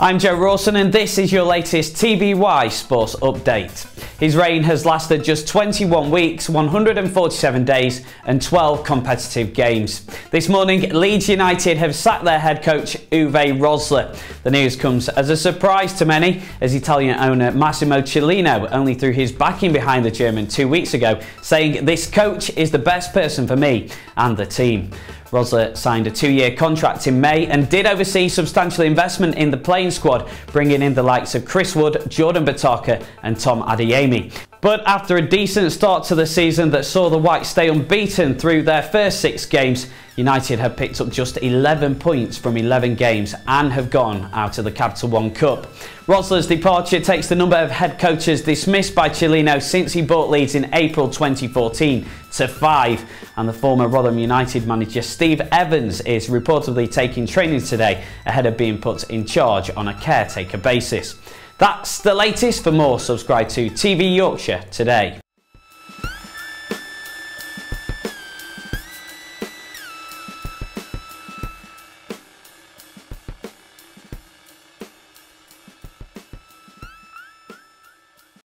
I'm Joe Rawson and this is your latest TVY Sports Update. His reign has lasted just 21 weeks, 147 days and 12 competitive games. This morning, Leeds United have sacked their head coach Uwe Rosler. The news comes as a surprise to many as Italian owner Massimo Cellino only threw his backing behind the German two weeks ago, saying this coach is the best person for me and the team. Rosler signed a two-year contract in May and did oversee substantial investment in the playing squad, bringing in the likes of Chris Wood, Jordan Botaka and Tom Adeyemi. But after a decent start to the season that saw the Whites stay unbeaten through their first six games, United have picked up just 11 points from 11 games and have gone out of the Capital One Cup. Rosler's departure takes the number of head coaches dismissed by Cellino since he bought Leeds in April 2014 to five, and the former Rotherham United manager Steve Evans is reportedly taking training today ahead of being put in charge on a caretaker basis. That's the latest. For more, subscribe to TV Yorkshire today.